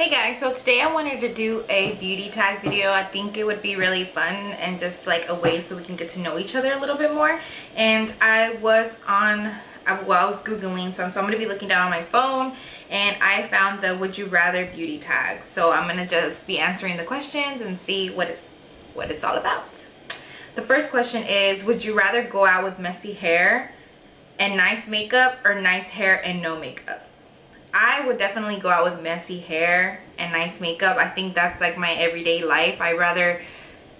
Hey guys, so today I wanted to do a beauty tag video. I think it would be really fun and just like a way so we can get to know each other a little bit more. And I was on, well I was googling some, so I'm going to be looking down on my phone and I found the would you rather beauty tag. So I'm going to just be answering the questions and see what, what it's all about. The first question is, would you rather go out with messy hair and nice makeup or nice hair and no makeup? I would definitely go out with messy hair and nice makeup. I think that's like my everyday life. I rather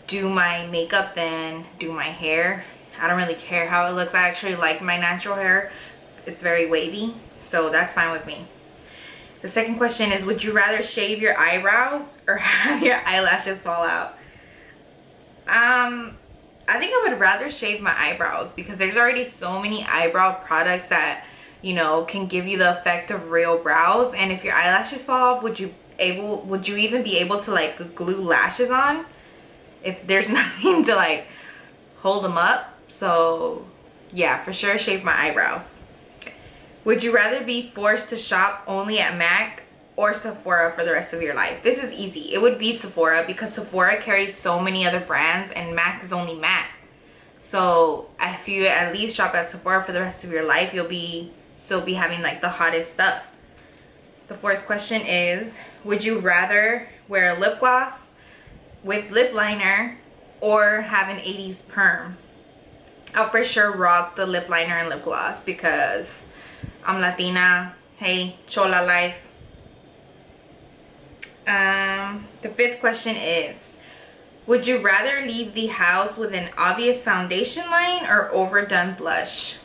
do my makeup than do my hair. I don't really care how it looks. I actually like my natural hair. It's very wavy, so that's fine with me. The second question is, would you rather shave your eyebrows or have your eyelashes fall out? Um, I think I would rather shave my eyebrows because there's already so many eyebrow products that you know, can give you the effect of real brows. And if your eyelashes fall off, would you able would you even be able to like glue lashes on if there's nothing to like hold them up? So yeah, for sure shave my eyebrows. Would you rather be forced to shop only at MAC or Sephora for the rest of your life? This is easy. It would be Sephora because Sephora carries so many other brands and MAC is only MAC. So if you at least shop at Sephora for the rest of your life, you'll be still be having like the hottest stuff. The fourth question is, would you rather wear a lip gloss with lip liner or have an 80s perm? I'll for sure rock the lip liner and lip gloss because I'm Latina. Hey, chola life. Um, the fifth question is, would you rather leave the house with an obvious foundation line or overdone blush?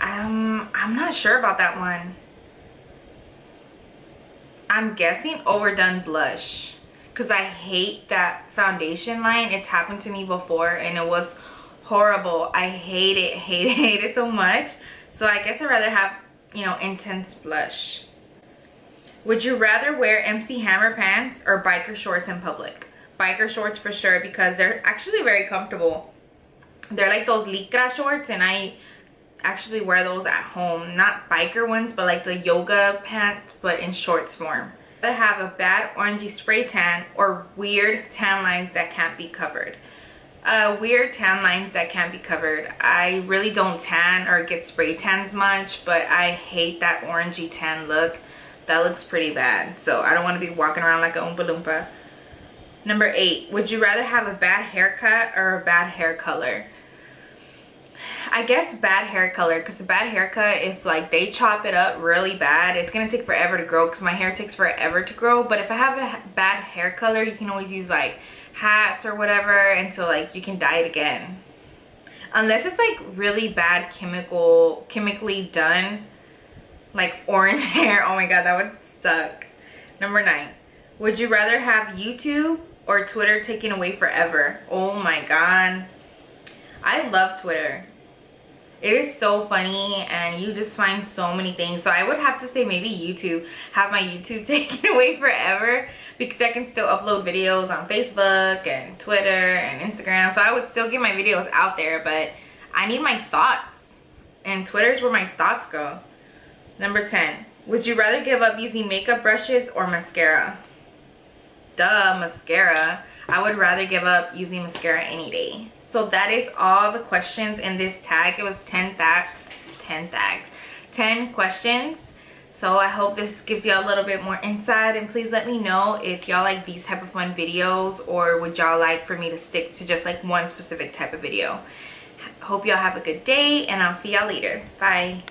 Um, I'm not sure about that one. I'm guessing overdone blush because I hate that foundation line. It's happened to me before and it was horrible. I hate it, hate it, hate it so much. So I guess I'd rather have, you know, intense blush. Would you rather wear MC Hammer pants or biker shorts in public? Biker shorts for sure because they're actually very comfortable. They're like those lycra shorts and I actually wear those at home. Not biker ones, but like the yoga pants, but in shorts form. I have a bad orangey spray tan or weird tan lines that can't be covered. Uh, weird tan lines that can't be covered. I really don't tan or get spray tans much, but I hate that orangey tan look. That looks pretty bad. So I don't want to be walking around like a Oompa Loompa. Number eight, would you rather have a bad haircut or a bad hair color? I guess bad hair color because the bad haircut if like they chop it up really bad it's gonna take forever to grow because my hair takes forever to grow. But if I have a bad hair color you can always use like hats or whatever until like you can dye it again. Unless it's like really bad chemical chemically done like orange hair oh my god that would suck. Number nine would you rather have YouTube or Twitter taken away forever? Oh my god. I love Twitter it is so funny and you just find so many things. So i would have to say maybe youtube have my youtube taken away forever because i can still upload videos on facebook and twitter and instagram. So i would still get my videos out there but i need my thoughts. And twitter's where my thoughts go. Number 10 would you rather give up using makeup brushes or mascara? Duh mascara. I would rather give up using mascara any day so that is all the questions in this tag. It was 10 tag 10 tags 10 questions. So i hope this gives you a little bit more insight and please let me know if y'all like these type of fun videos or would y'all like for me to stick to just like one specific type of video. Hope y'all have a good day and i'll see y'all later. Bye